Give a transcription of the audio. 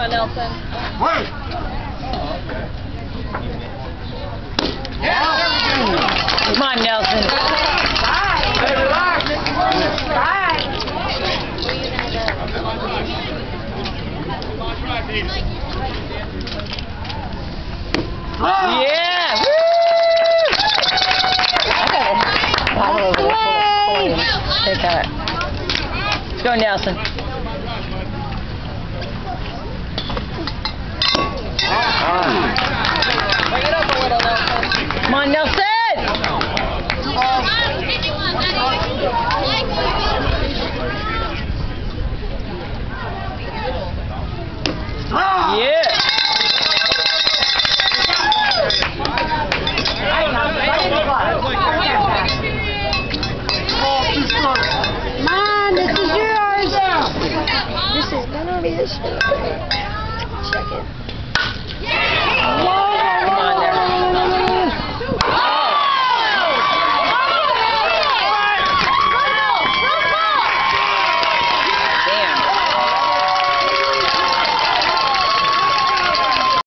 Come on, Nelson. Wait. Come on, Nelson. Hey, relax. Ah! Yeah. Woo! Take that. Let's go, Nelson. Deus.